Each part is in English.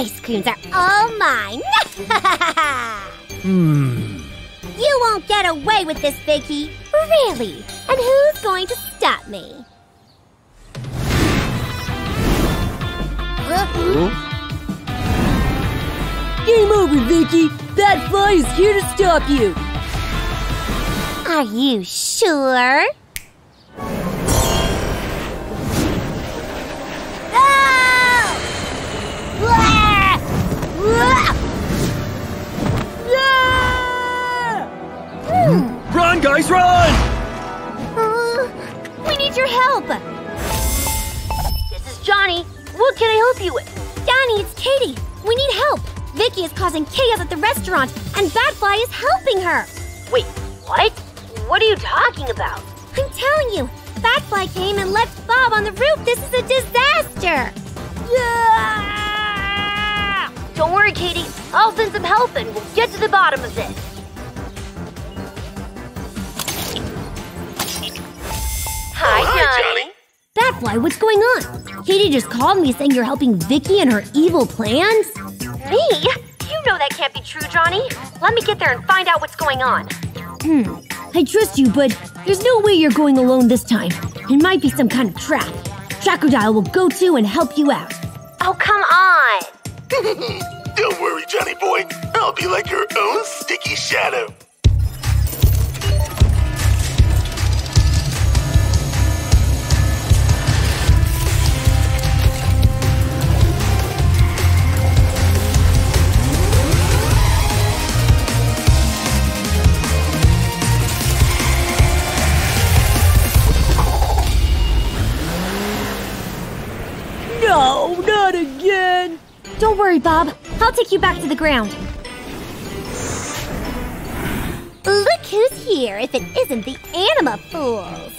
ice creams are all mine. Hmm. You won't get away with this, Vicky. Really? And who's going to stop me? Game over, Vicky. Batfly is here to stop you. Are you sure? Run, guys, run! Uh, we need your help. This is Johnny. What can I help you with? Johnny, it's Katie. We need help. Vicky is causing chaos at the restaurant, and Batfly is helping her. Wait, what? What are you talking about? I'm telling you, Batfly came and left Bob on the roof. This is a disaster. Don't worry, Katie. I'll send some help and we'll get to the bottom of this. Hi, Johnny. Batfly, what's going on? Katie just called me saying you're helping Vicky and her evil plans. Me? You know that can't be true, Johnny. Let me get there and find out what's going on. Hmm. I trust you, but there's no way you're going alone this time. It might be some kind of trap. Crocodile will go to and help you out. Oh, come on. Don't worry, Johnny boy. I'll be like your own sticky shadow. Take you back to the ground. Look who's here if it isn't the Anima Fools.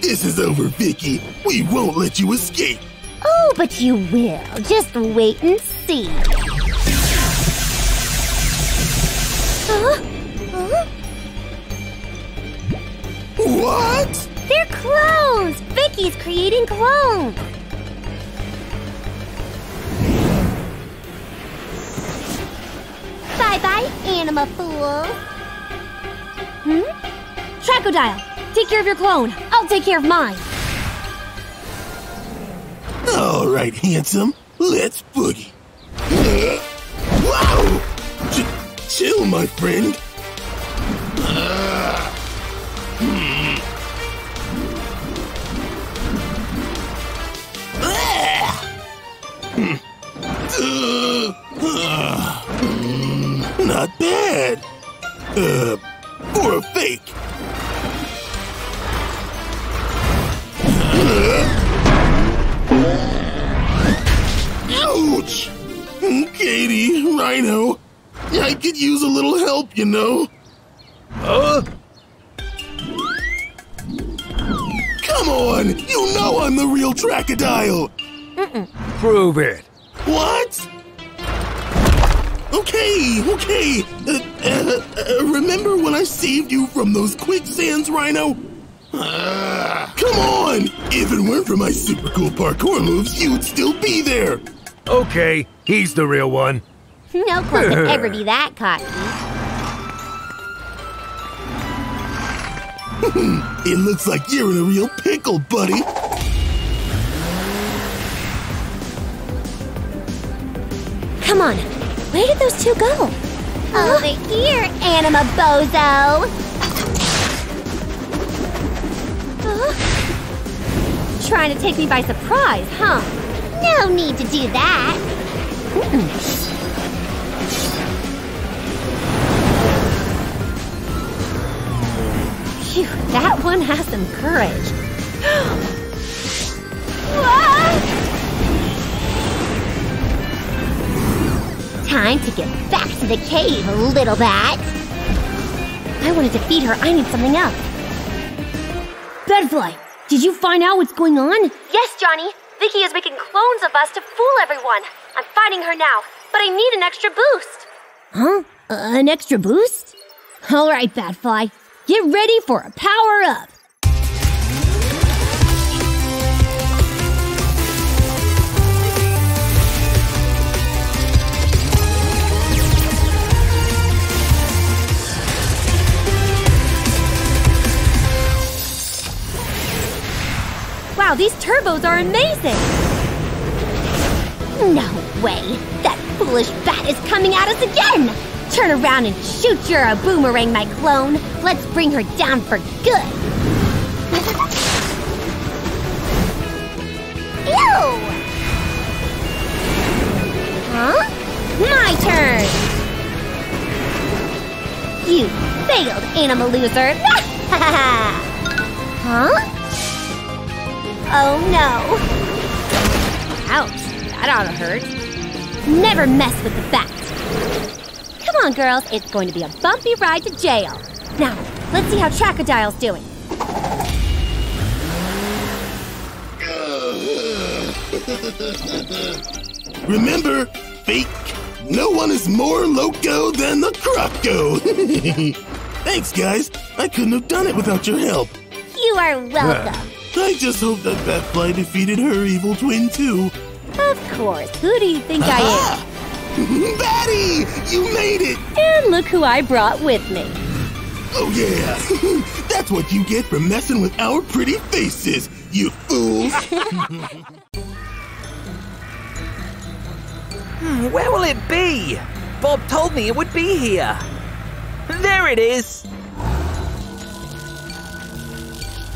This is over, Vicky. We won't let you escape. Oh, but you will. Just wait and see. Huh? Huh? What? They're clones! Vicky's creating clones! Bye bye, Anima fool. Hmm? Crocodile, take care of your clone. I'll take care of mine. All right, handsome. Let's boogie. Uh, wow! Ch- chill, my friend. Uh, hmm. Uh, uh, not bad. Uh, for a fake. Ouch! Katie, Rhino, I could use a little help, you know. Huh? Come on, you know I'm the real Crocodile. Prove it. What? Okay, okay. Uh, uh, uh, remember when I saved you from those quicksands, Rhino? Ah, come on! If it weren't for my super cool parkour moves, you'd still be there. Okay, he's the real one. No clone could ever be that cocky. It looks like you're in a real pickle, buddy. Come on. Where did those two go? Over here, Anima Bozo! Huh? Trying to take me by surprise, huh? No need to do that. Phew, that one has some courage. Time to get back to the cave, little bat. I want to defeat her. I need something else. Batfly, did you find out what's going on? Yes, Johnny. Vicky is making clones of us to fool everyone. I'm fighting her now, but I need an extra boost. Huh? Uh, an extra boost? All right, Batfly. Get ready for a power up. Turbos are amazing! No way! That foolish bat is coming at us again! Turn around and shoot your a boomerang, my clone! Let's bring her down for good! Ew! Huh? My turn! You failed, animal loser! huh? Oh no! Ouch, that ought to hurt. Never mess with the facts. Come on, girls. It's going to be a bumpy ride to jail. Now, let's see how Trackodile's doing. Remember, fake, no one is more loco than the Croco. Thanks, guys. I couldn't have done it without your help. You are welcome. I just hope that Batfly defeated her evil twin, too. Of course. Who do you think I Ah! Batty! You made it! And? Look who I brought with me. Oh, yeah. That's what you get for messing with our pretty faces, you fools. Hmm, Where will it be? Bob told me it would be here. There it is.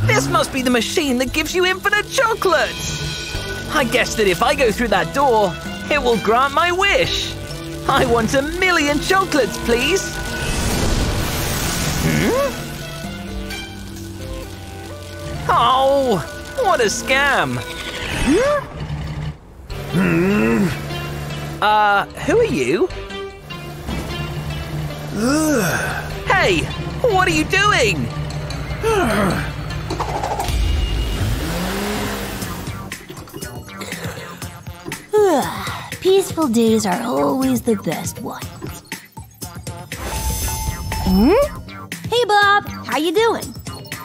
This must be the machine that gives you infinite chocolates. I guess that if I go through that door, it will grant my wish. I want a million chocolates, please. Hmm? Oh, what a scam. Hmm? Uh, who are you? hey, what are you doing? Peaceful days are always the best ones. Hmm? Hey, Bob. How you doing?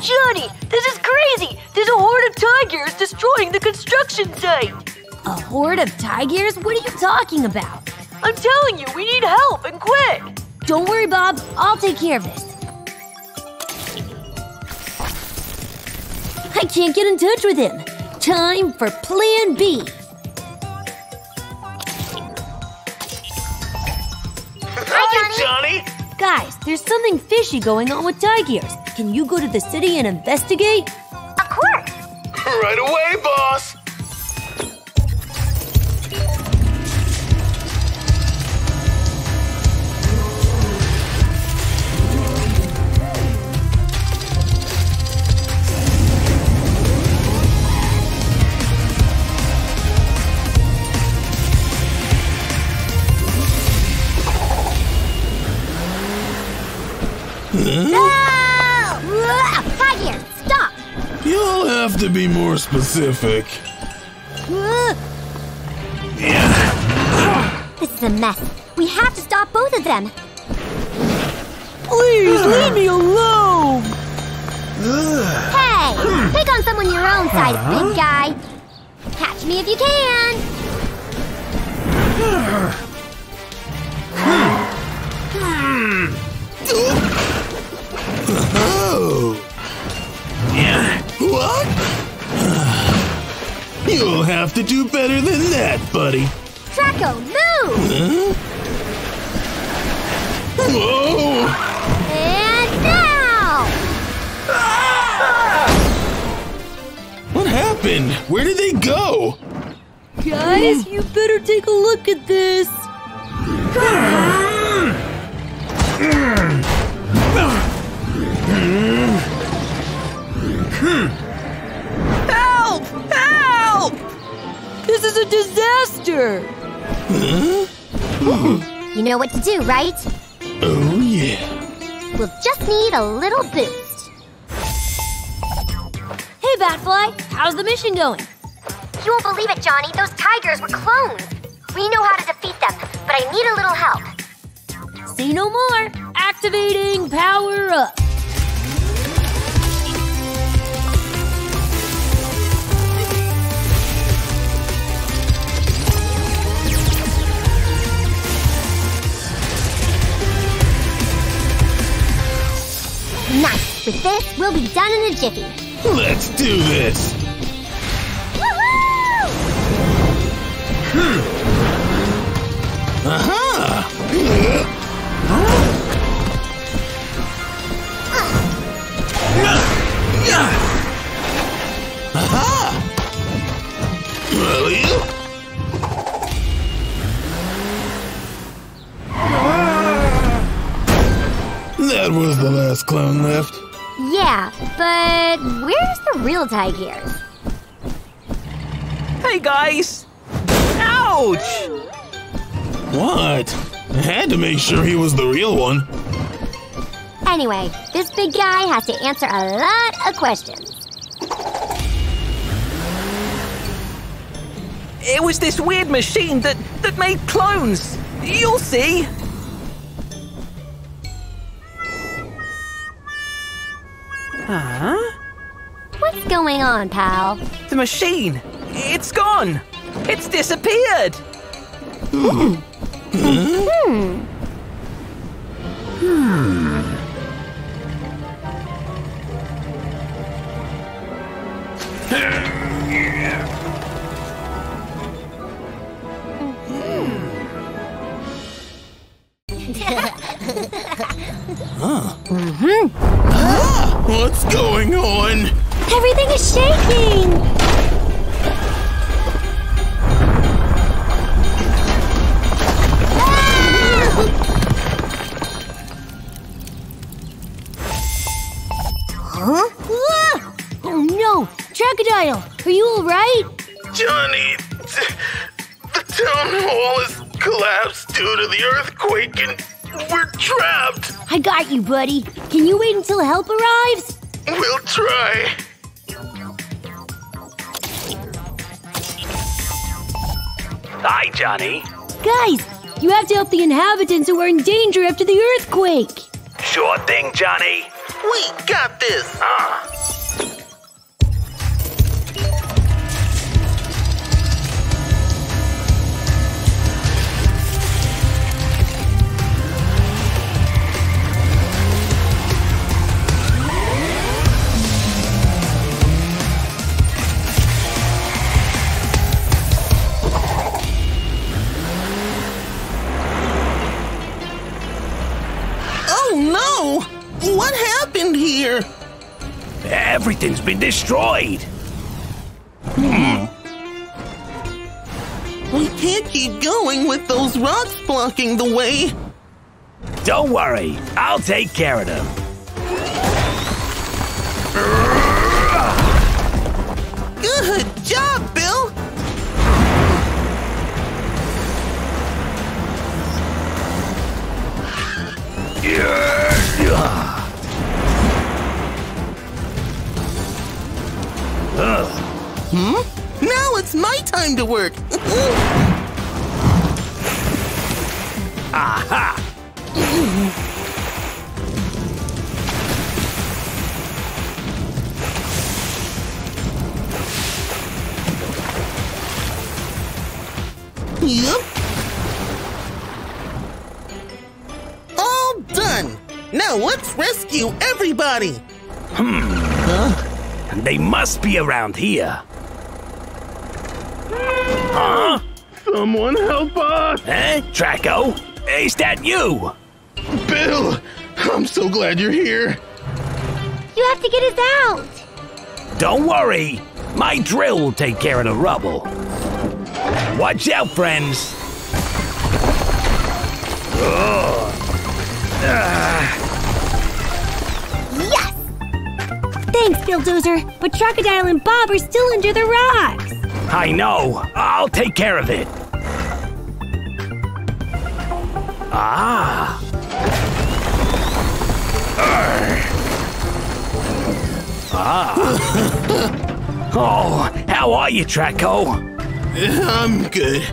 Johnny, this is crazy! There's a horde of tigers destroying the construction site! A horde of tigers? What are you talking about? I'm telling you, we need help and quick! Don't worry, Bob. I'll take care of this. I can't get in touch with him. Time for Plan B. Hi, Johnny! Guys, there's something fishy going on with tigers. Can you go to the city and investigate? Of course. Right away, boss! Ah, Tiger, stop! You'll have to be more specific. This is a mess. We have to stop both of them. Please leave me alone! Hey, pick on someone your own size, big guy. Catch me if you can. Oh. What? You'll have to do better than that, buddy. Draco, move! Whoa! And now! What happened? Where did they go? Guys, you better take a look at this. Help! Help! This is a disaster! Hmm. You know what to do, right? Oh, yeah. We'll just need a little boost. Hey, Batfly, how's the mission going? You won't believe it, Johnny. Those tigers were clones. We know how to defeat them, but I need a little help. Say no more. Activating power up. Nice! With this, we'll be done in a jiffy. Let's do this! Woohoo! Hmm. Aha! Huh? Uh-huh. Aha! Will you? Was the last clown left. Yeah, but where's the real Tigers? Hey guys! Ouch! What? I had to make sure he was the real one. Anyway, this big guy has to answer a lot of questions. It was this weird machine that, that made clones. You'll see. Huh? What's going on, pal? The machine. It's gone. It's disappeared. Hmm. hmm. hmm. hmm. Mm-hmm. What's going on? Everything is shaking! Huh? Ah! Oh no! Crocodile! Are you alright? Johnny, the town hall has collapsed due to the earthquake and we're trapped. I got you, buddy. Can you wait until help arrives? We'll try. Hi, Johnny. Guys, you have to help the inhabitants who are in danger after the earthquake. Sure thing, Johnny. We got this. Ah. Been destroyed. Hmm. We can't keep going with those rocks blocking the way. Don't worry, I'll take care of them. Time to work. Aha! Yep. All done. Now let's rescue everybody. Hmm. Huh? They must be around here. Huh? Someone help us! Eh? Draco? Is that you? Bill, I'm so glad you're here. You have to get us out! Don't worry. My drill will take care of the rubble. Watch out, friends. Ugh. Ah. Yes! Thanks, Bulldozer, but Crocodile and Bob are still under the rocks. I know. I'll take care of it. Ah. Arr. Ah. oh, how are you, Draco? I'm good.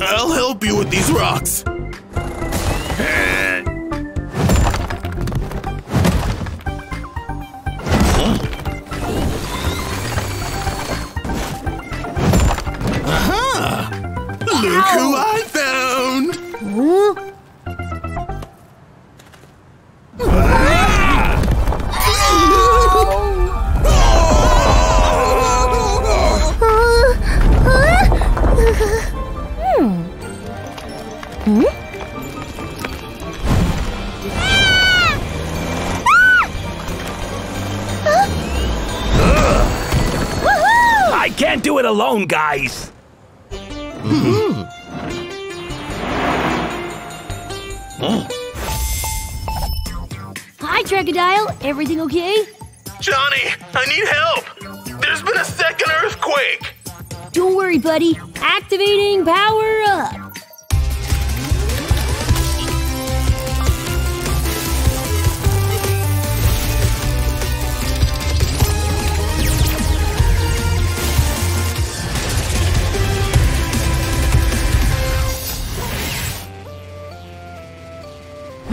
I'll help you with these rocks. Can't do it alone, guys. Mm. I Trackodile? Everything okay? Johnny, I need help! There's been a second earthquake! Don't worry, buddy. Activating power up.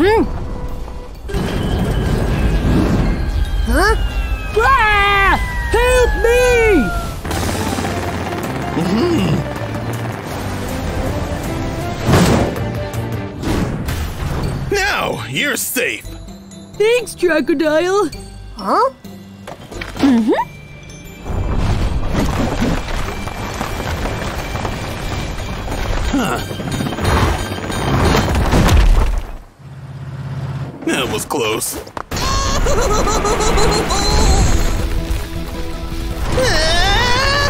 Hmm. Huh? Ah! Help me! Now, you're safe! Thanks, Crocodile. Huh? That was close.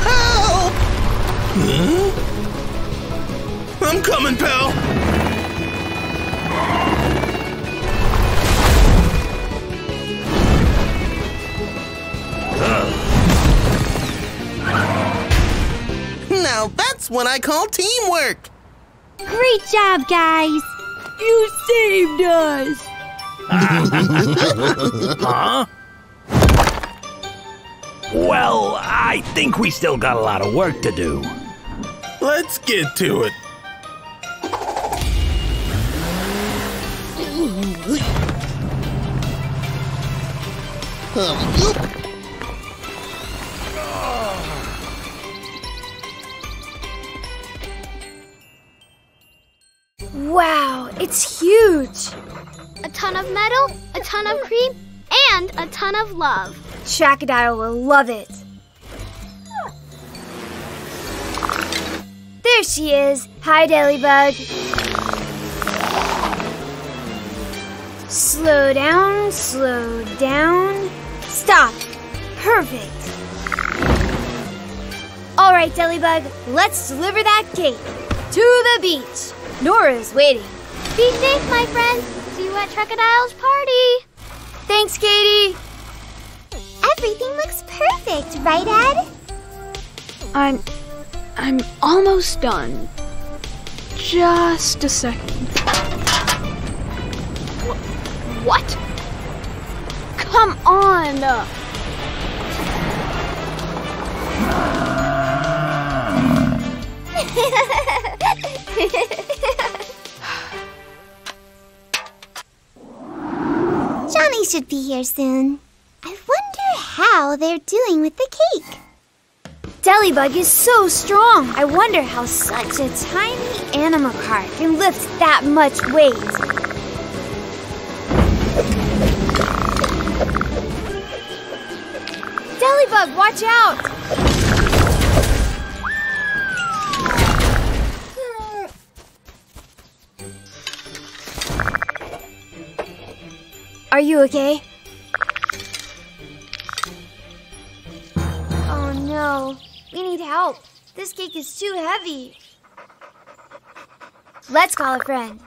Help! I'm coming, pal! Now that's what I call teamwork. Great job, guys. You saved us. Huh? Well, I think we still got a lot of work to do. Let's get to it. Wow, it's huge. A ton of metal, a ton of cream, and a ton of love. Trackodile will love it. There she is. Hi, Delibug. Slow down, slow down. Stop. Perfect. All right, Delibug, let's deliver that cake to the beach. Nora's waiting. Be safe, my friend. See you at Crocodile's party. Thanks, Katie. Everything looks perfect, right, Ed? I'm. I'm almost done. Just a second. What? Come on! Should be here soon. I wonder how they're doing with the cake. Delibug is so strong. I wonder how such a tiny animal car can lift that much weight. Delibug, watch out! Are you okay? Oh no, we need help. This cake is too heavy. Let's call a friend.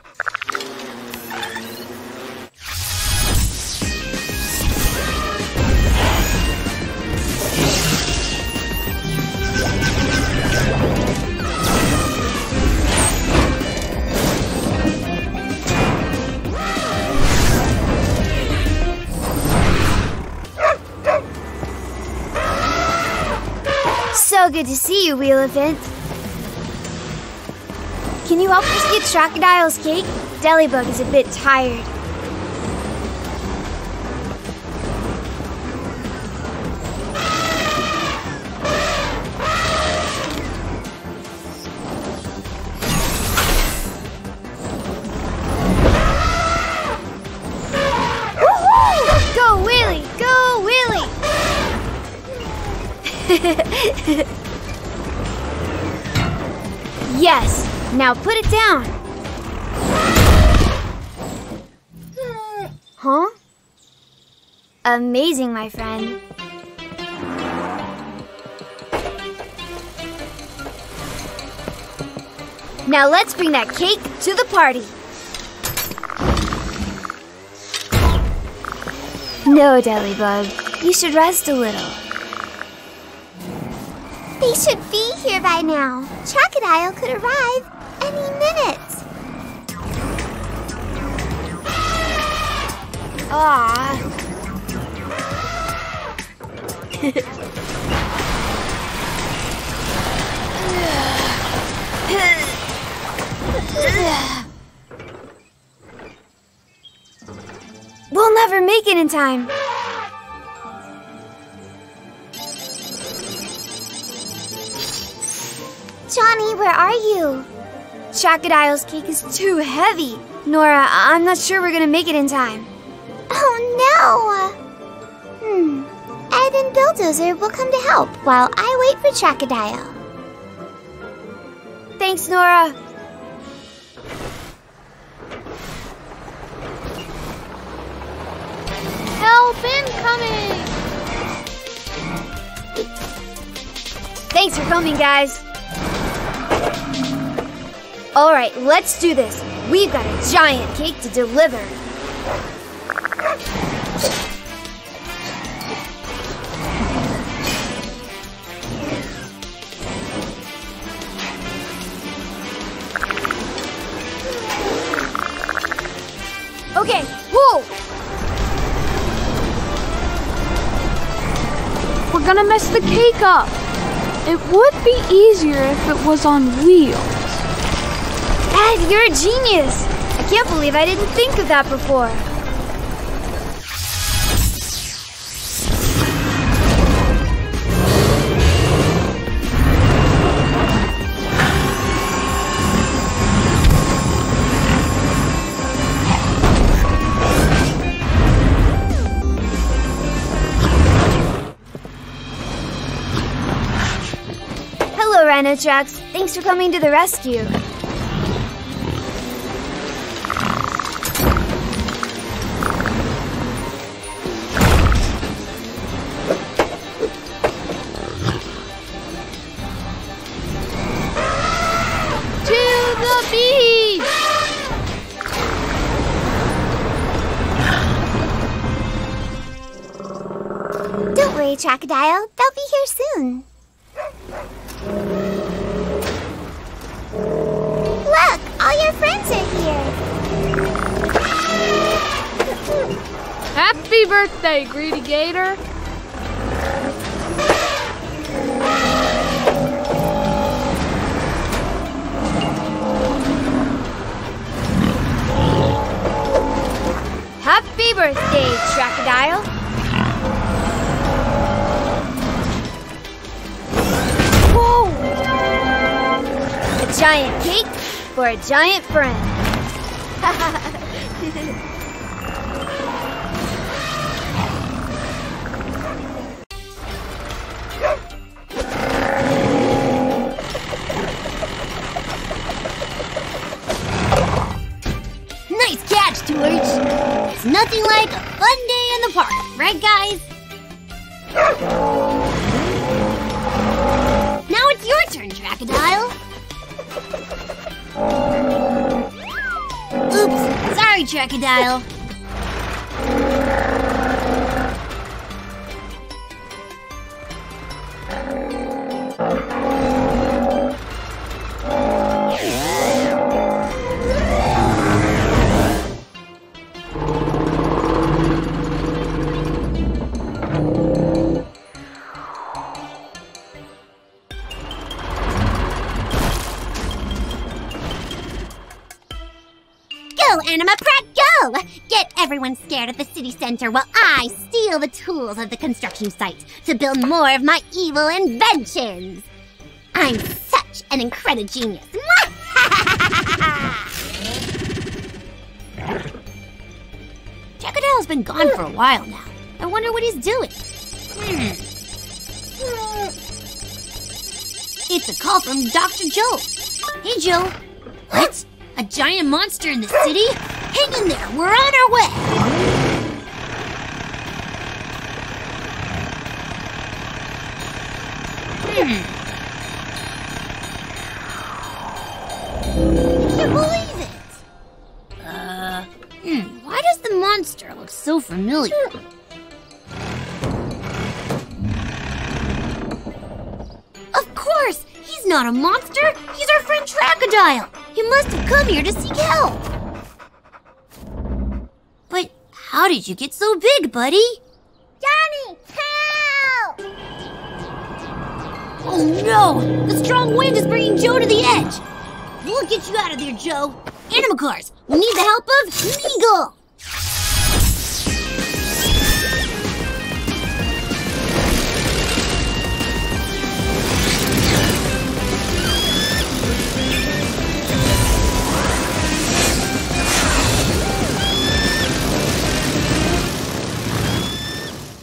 So good to see you, Wheelefant. Can you help us get Crocodile's cake? Delibug is a bit tired. Amazing, my friend. Now let's bring that cake to the party. No, Delibug. You should rest a little. They should be here by now. Crocodile could arrive any minute. Ah. we'll never make it in time. Johnny, where are you? Crocodile's cake is too heavy. Nora, I'm not sure we're gonna make it in time. Oh no! And Bulldozer will come to help while I wait for Crocodile. Thanks, Nora. Help incoming! Thanks for coming, guys. All right, let's do this. We've got a giant cake to deliver. The cake up. It would be easier if it was on wheels. Ed, you're a genius! I can't believe I didn't think of that before. Rhino Trucks. Thanks for coming to the rescue. Giant center while I steal the tools of the construction site to build more of my evil inventions. I'm such an incredible genius. Crocodile's been gone for a while now. I wonder what he's doing. Hmm. It's a call from Dr. Joe. Hey, Joe. What? A giant monster in the city? Hang in there. We're on our way. Can't believe it! Uh, why does the monster look so familiar? Of course! He's not a monster! He's our friend Trackodile! He must have come here to seek help! But how did you get so big, buddy? Johnny, help! Oh no! The strong wind is bringing Joe to the edge. We'll get you out of there, Joe. AnimaCars, we need the help of Meagle.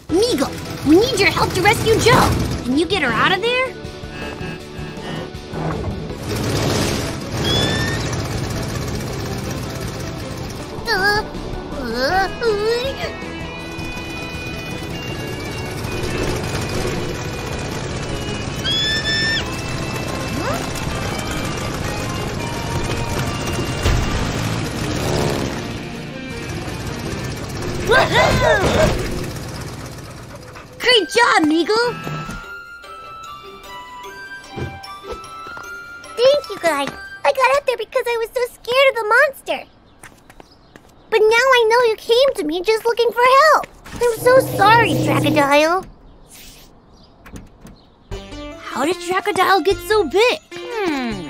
Meagle, we need your help to rescue Joe. Can you get her out of there? Crocodile. How did Crocodile get so big? Hmm.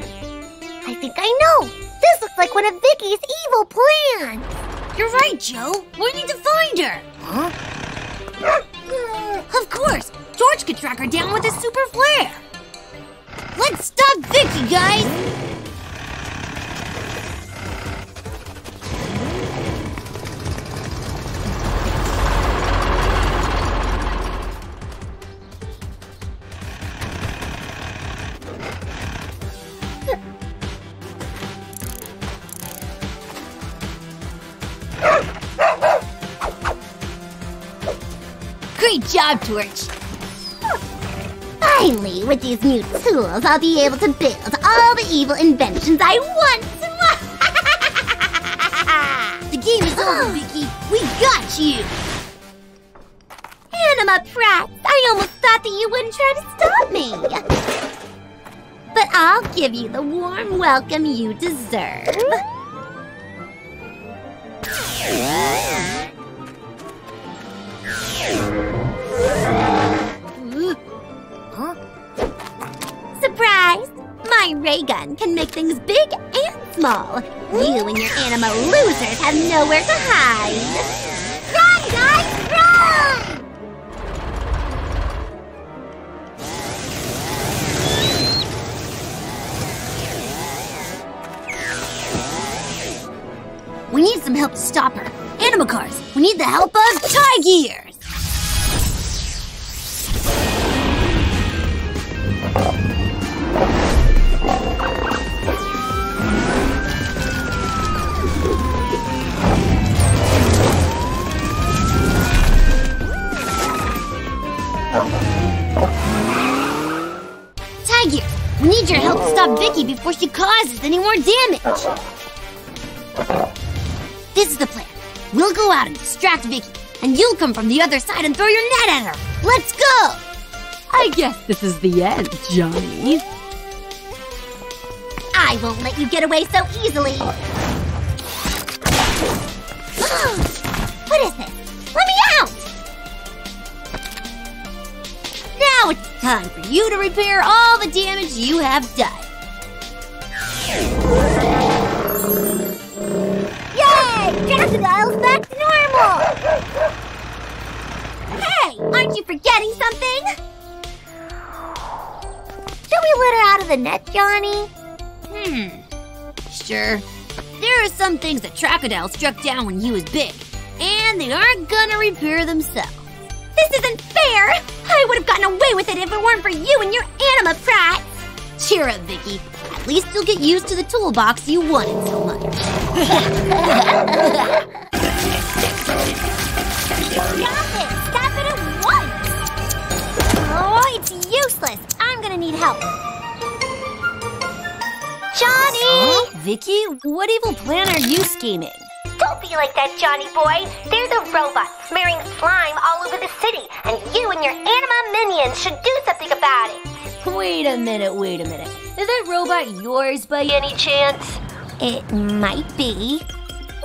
I think I know. This looks like one of Vicky's evil plans. You're right, Joe. We need to find her. Huh? Of course. George could track her down with his super flare. Let's stop Vicky, guys. Job, Torch. Finally, with these new tools, I'll be able to build all the evil inventions I want. The game is over, Vicky. We got you. Anima Pratt, I almost thought that you wouldn't try to stop me. But I'll give you the warm welcome you deserve. My ray gun can make things big and small. You and your animal losers have nowhere to hide. Run, guys, run! We need some help to stop her. AnimaCars, we need the help of Tigears. Tigears, we need your help to stop Vicky before she causes any more damage. This is the plan. We'll go out and distract Vicky, and you'll come from the other side and throw your net at her. Let's go! I guess this is the end, Johnny. I won't let you get away so easily. what is this? Now it's time for you to repair all the damage you have done. Yay! Crocodile's back to normal! Hey, aren't you forgetting something? Should we let her out of the net, Johnny? Hmm. Sure. There are some things that Crocodile struck down when he was big, and they aren't gonna repair themselves. This isn't fair! I would have gotten away with it if it weren't for you and your anima prat! Cheer up, Vicky. At least you'll get used to the toolbox you wanted so much. Stop it! Stop it at once! Oh, it's useless! I'm gonna need help. Jonny! Huh? Vicky, what evil plan are you scheming? Be like that, Jonny boy. There's a robot smearing slime all over the city, and you and your anima minions should do something about it. Wait a minute, wait a minute. Is that robot yours by any chance? It might be.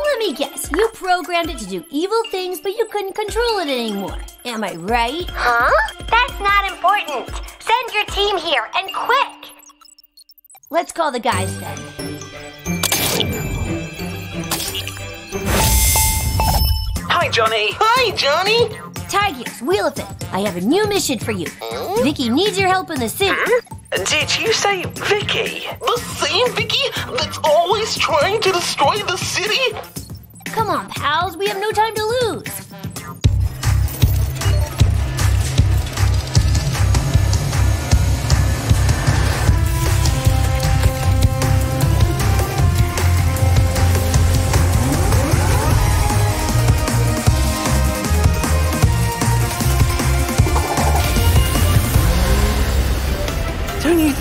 Let me guess. You programmed it to do evil things, but you couldn't control it anymore. Am I right? Huh? That's not important. Send your team here, and quick! Let's call the guys then. Hi, Jonny. Hi, Jonny. Tigers, Wheel of It, I have a new mission for you. Hmm? Vicky needs your help in the city. Hmm? Did you say Vicky? The same Vicky that's always trying to destroy the city? Come on, pals, we have no time to lose.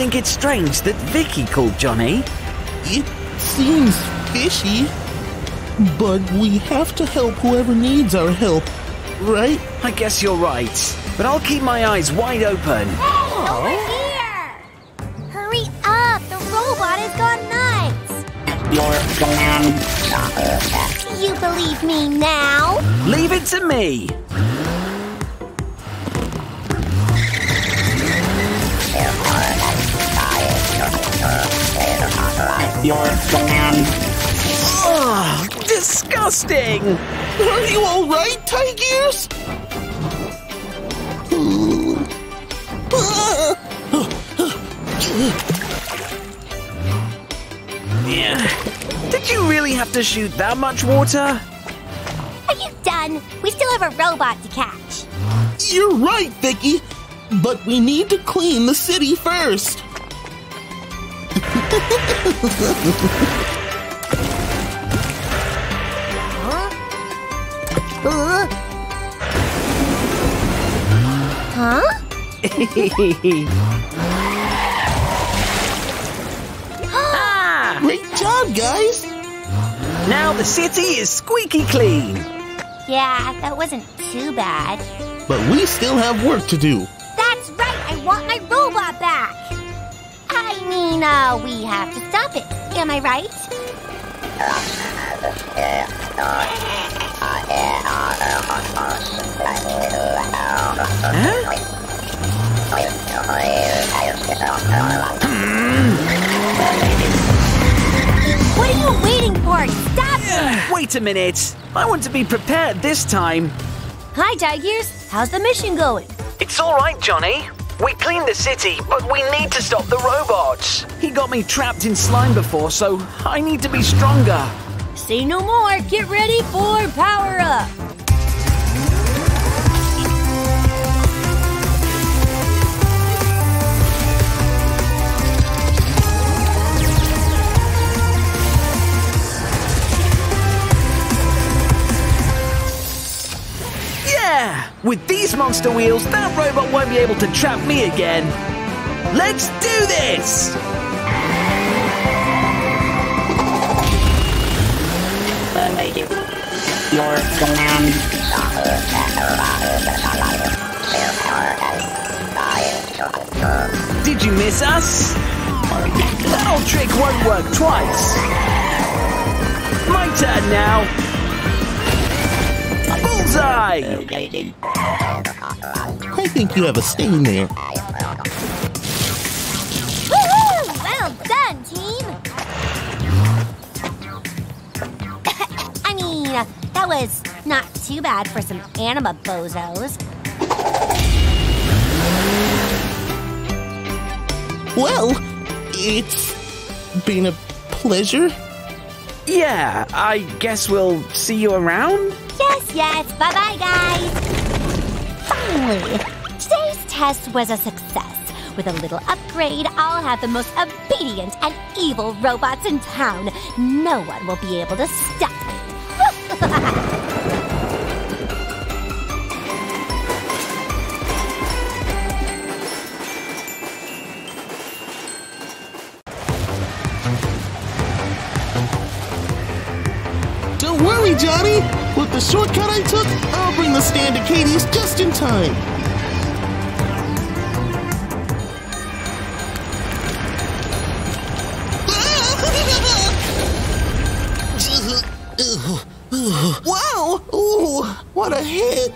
Think it's strange that Vicky called Jonny? It seems fishy. But we have to help whoever needs our help, right? I guess you're right. But I'll keep my eyes wide open. Over here! Hurry up! The robot has gone nuts! You believe me now? Leave it to me. Oh, disgusting! Are you alright, Tigers? Yeah. Did you really have to shoot that much water? Are you done? We still have a robot to catch. You're right, Vicky. But we need to clean the city first. Uh, huh? ah! Great job, guys. Now the city is squeaky clean. Yeah, that wasn't too bad. But we still have work to do. That's right, I want my robot back. I mean, uh, we have to stop it. Am I right? What are you waiting for? Stop it! Wait a minute. I want to be prepared this time. Hi, Tigers. How's the mission going? It's all right, Jonny. We cleaned the city, but we need to stop the robots. He got me trapped in slime before, so I need to be stronger. Say no more. Get ready for power up. With these monster wheels, that robot won't be able to trap me again. Let's do this! Your command. Did you miss us? That old trick won't work twice. My turn now. Bullseye! I think you have a stain there. Woohoo! Well done, team! I mean, uh, that was not too bad for some anima bozos. Well, it's been a pleasure. Yeah, I guess we'll see you around? Yes, yes. Bye bye, guys. Finally, today's test was a success. With a little upgrade, I'll have the most obedient and evil robots in town. No one will be able to stop me. Don't worry, Jonny. With the shortcut I took, I'll bring the stand to Katie's just in time. What a hit!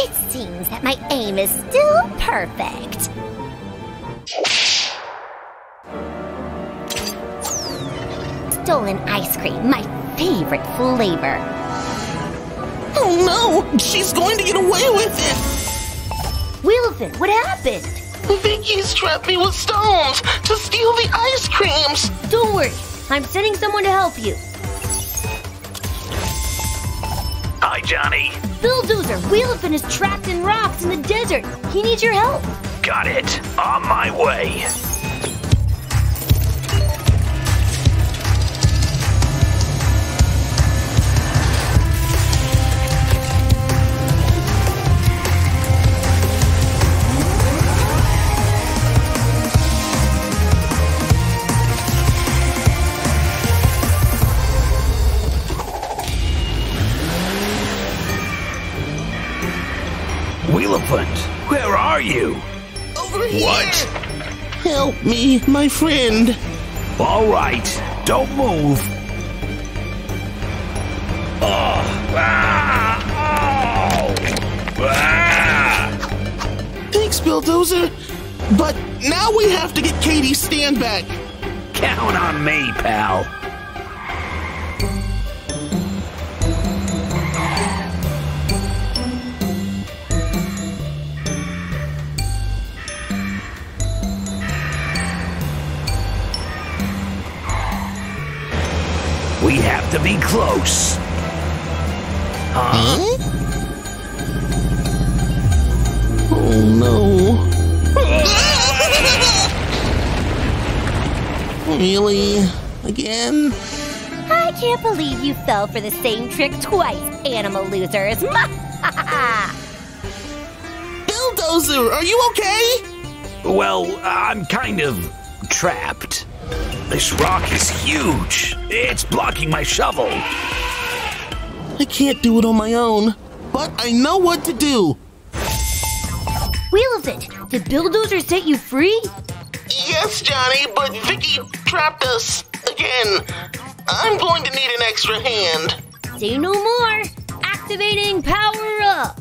It seems that my aim is still perfect. Stolen ice cream, my favorite flavor. Oh no! She's going to get away with it! Wheelfin, what happened? Vicky's trapped me with stones to steal the ice creams! Don't worry, I'm sending someone to help you. Hi, Jonny. Bulldozer, Wheelfin is trapped in rocks in the desert. He needs your help. Got it. On my way. Help me, my friend. All right, don't move. Oh, ah, oh, ah. Thanks, Bulldozer. But now we have to get Katie's stand back. Count on me, pal. Close. Huh? Hmm? Oh no. really? Again? I can't believe you fell for the same trick twice, animal losers. Bulldozer, are you okay? Well, I'm kind of trapped. This rock is huge. It's blocking my shovel. I can't do it on my own, but I know what to do. Wheelfin, did Bulldozer set you free? Yes, Jonny, but Vicky trapped us again. I'm going to need an extra hand. Say no more. Activating power up.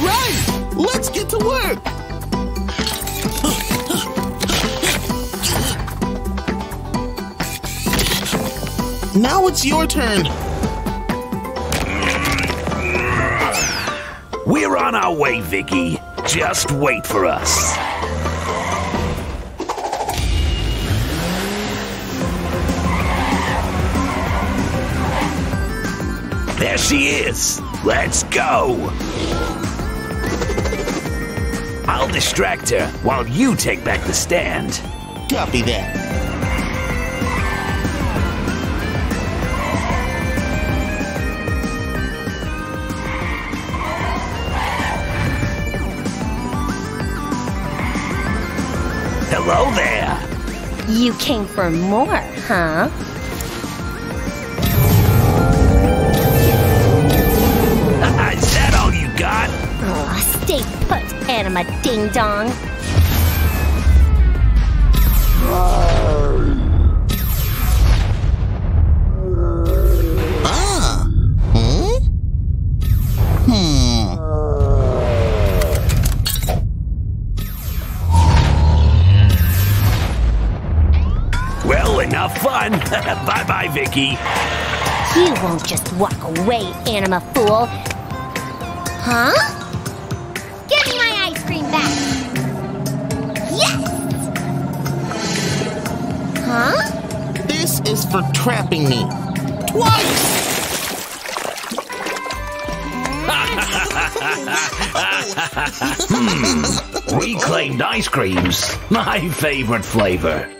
Right, let's get to work. Now it's your turn. We're on our way, Vicky. Just wait for us. There she is. Let's go. I'll distract her while you take back the stand. Copy that. Hello there. you came for more, huh? Put, Anima Ding Dong. Ah. Hmm? Hmm. Well, enough fun. bye bye, Vicky. You won't just walk away, Anima Fool. Huh? Huh? This is for trapping me. Twice! hmm. Reclaimed ice creams. My favorite flavor.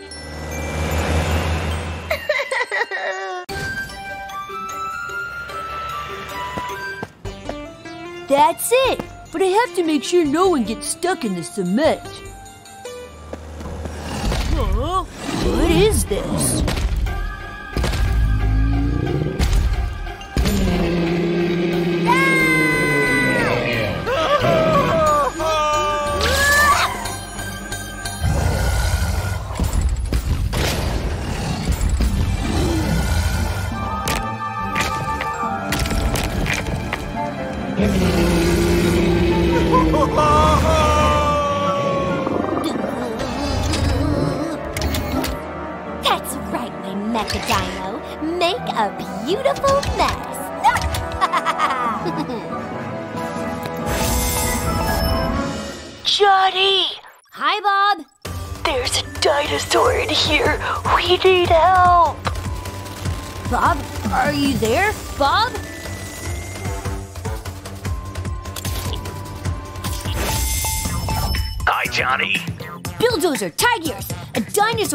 That's it. But I have to make sure no one gets stuck in the cement. Is this?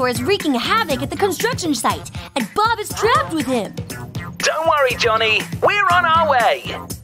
Is wreaking havoc at the construction site, and Bob is trapped with him. Don't worry, Jonny. We're on our way.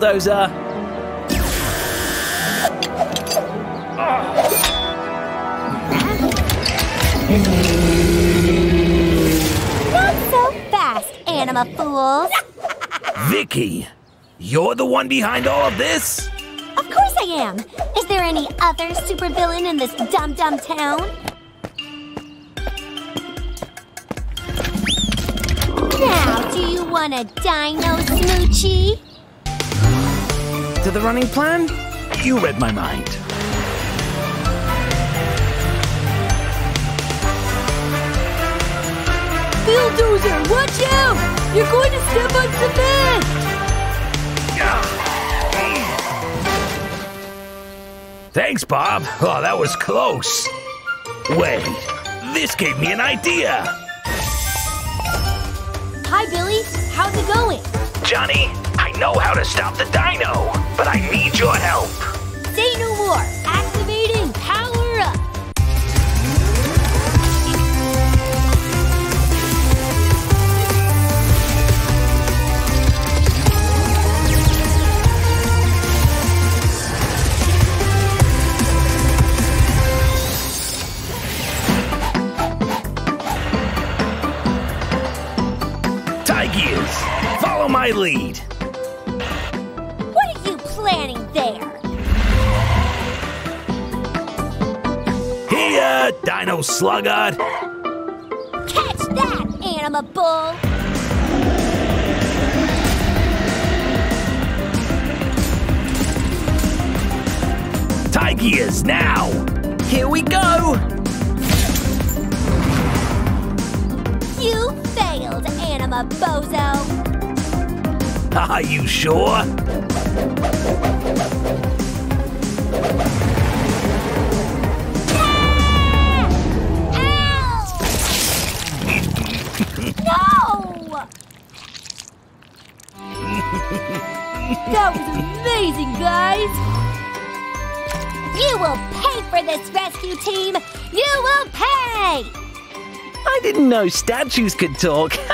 Bulldozer! Not so fast, anima fools. Vicky, you're the one behind all of this? Of course I am. Is there any other supervillain in this dumb dumb town? Now, do you want a dino smoochie? To the running plan? You read my mind. Bulldozer, watch out! You're going to step on cement! Thanks, Bob. Oh, that was close. Wait, this gave me an idea. Hi, Billy. How's it going? Jonny, I know how to stop the dino, but I need your help. Say no more. Activating power up. Tygears, follow my lead. There? Here, uh, Dino Sluggard. Catch that, anima bull! Tygears, now! Here we go! You failed, anima bozo! Are you sure? That was amazing, guys! You will pay for this rescue team! You will pay! I didn't know statues could talk.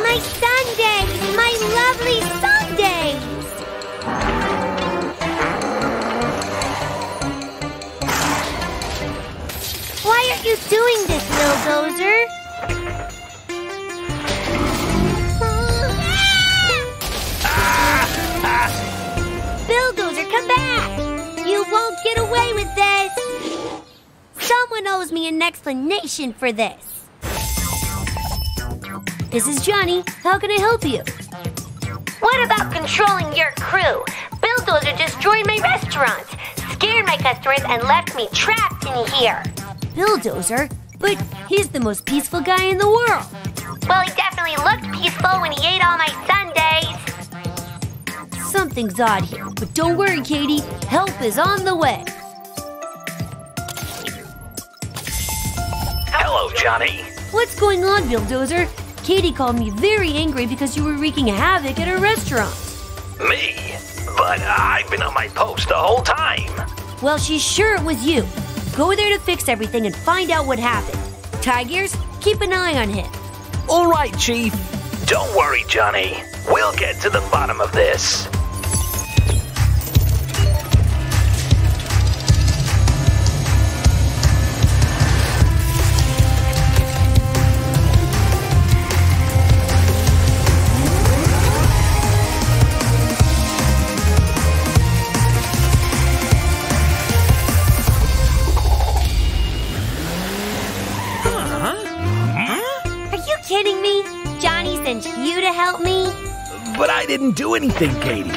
My Sundays! My lovely this, Bulldozer? Bulldozer, come back! You won't get away with this! Someone owes me an explanation for this. This is Jonny. How can I help you? What about controlling your crew? Bulldozer destroyed my restaurant, scared my customers, and left me trapped in here. Bulldozer? But he's the most peaceful guy in the world. Well, he definitely looked peaceful when he ate all my sundaes. Something's odd here, but don't worry, Katie. Help is on the way. Hello, Jonny. What's going on, Bulldozer? Katie called me very angry because you were wreaking havoc at her restaurant. Me? But I've been on my post the whole time. Well, she's sure it was you. Go there to fix everything and find out what happened. Tigers, keep an eye on him. All right, Chief. Don't worry, Jonny. We'll get to the bottom of this. Didn't do anything, Katie.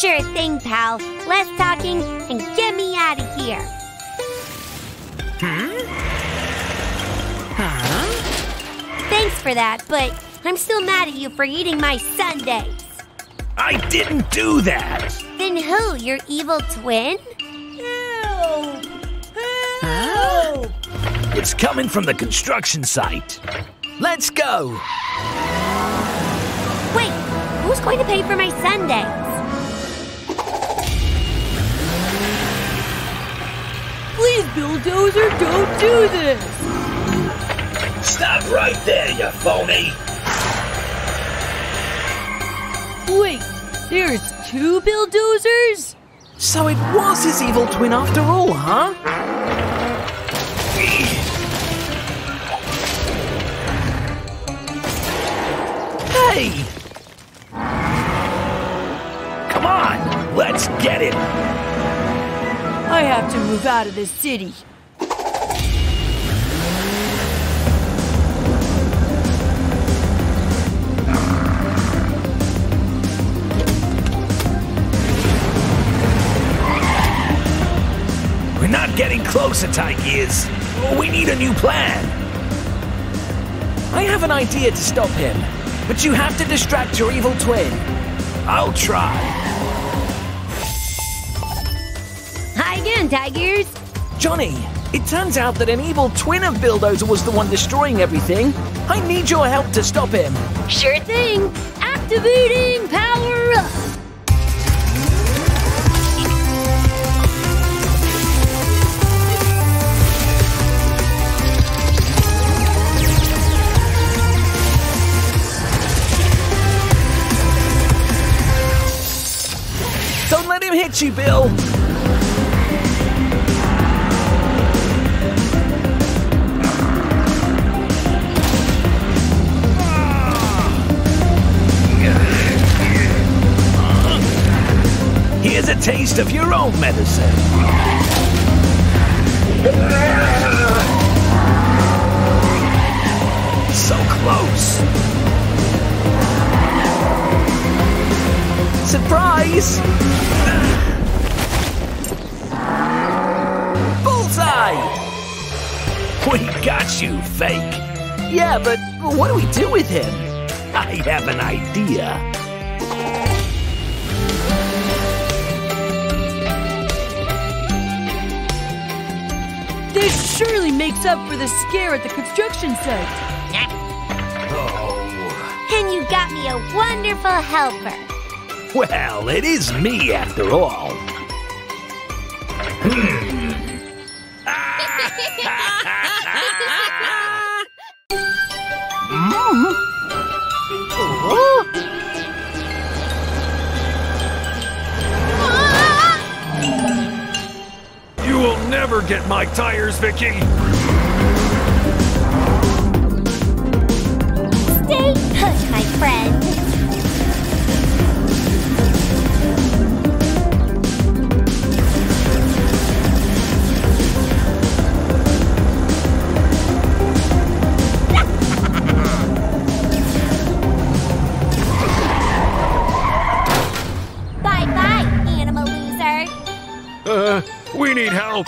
Sure thing, pal. Less talking and get me out of here. Hmm? Thanks for that, but I'm still mad at you for eating my sundaes. I didn't do that. Then who? Your evil twin? It's coming from the construction site. Let's go. Wait, who's going to pay for my sundaes? Please, Bulldozer, don't do this! Stop right there, you phony. Wait, there's two Bulldozers? So it was his evil twin after all, huh? Hey! Let's get it. I have to move out of this city. We're not getting closer, Tigers. We need a new plan. I have an idea to stop him, but you have to distract your evil twin. I'll try. Tigers. Jonny, it turns out that an evil twin of Bulldozer was the one destroying everything. I need your help to stop him. Sure thing. Activating power up. Don't let him hit you, Bill. Taste of your own medicine. So close. Surprise! Bullseye! We got you, fake. Yeah, but what do we do with him? I have an idea. This surely makes up for the scare at the construction site. Oh, And you got me a wonderful helper. well, it is me after all. You hmm. never get my tires, Vicky! Stay put, my friend! Uh, we need help!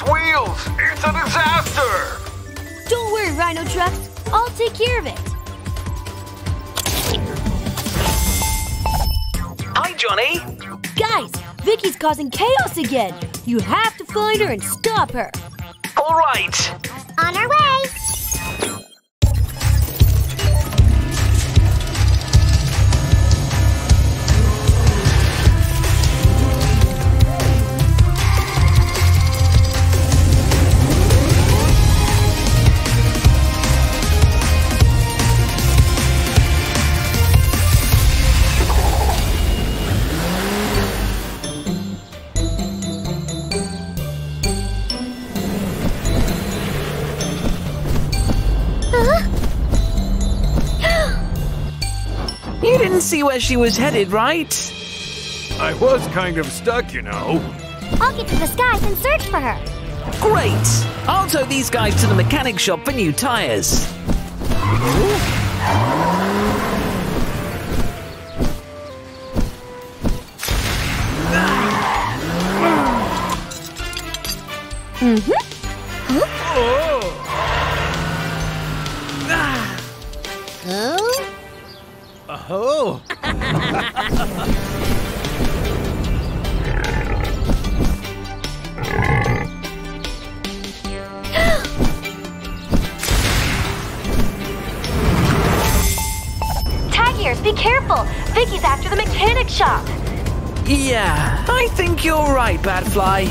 Everybody's wheels. It's a disaster. Don't worry, Rhino Trucks. I'll take care of it. Hi, Jonny. Guys, Vicky's causing chaos again. You have to find her and stop her. All right. Didn't see where she was headed, right? I was kind of stuck, you know. I'll get to the skies and search for her. Great! I'll tow these guys to the mechanic shop for new tires. Oh? Oh. Tigers, be careful! Vicky's after the mechanic shop. Yeah, I think you're right, Batfly.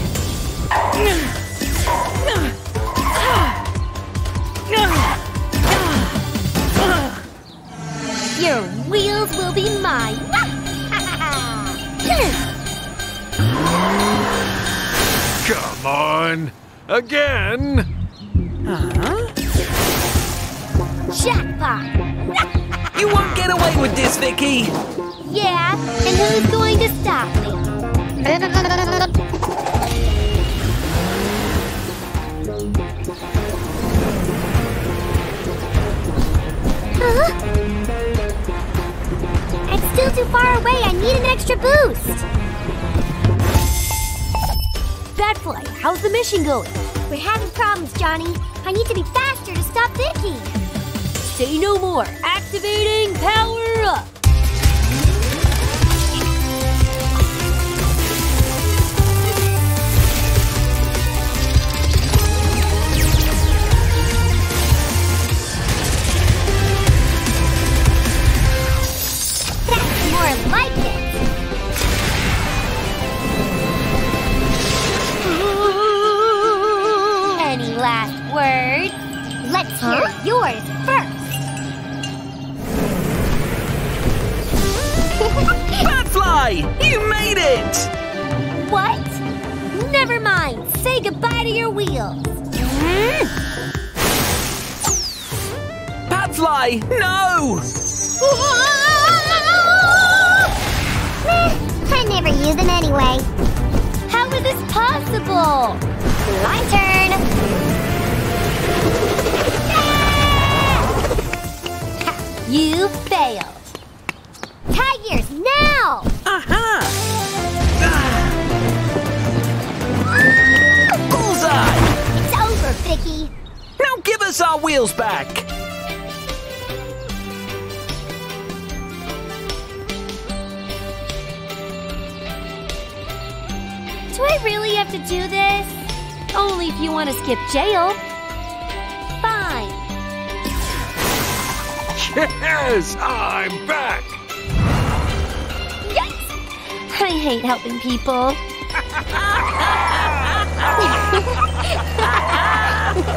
Your wheels will be mine. Come on. Again. Jackpot! You won't get away with this, Vicky. Yeah, and who's going to stop me? Huh? Still too far away. I need an extra boost. Batfly, how's the mission going? We're having problems, Jonny. I need to be faster to stop Vicky. Say no more. Activating power up. More like it. Any last words? Let's hear yours first. Batfly, you made it! What? Never mind. Say goodbye to your wheels. Batfly, no! Meh, I never use them anyway. How is this possible? My turn. You failed. Tigers, now! Aha! Ah! Bullseye! It's over, Vicky. Now give us our wheels back! Have to do this? Only if you want to skip jail. Fine. Yes, I'm back. Yes! I hate helping people.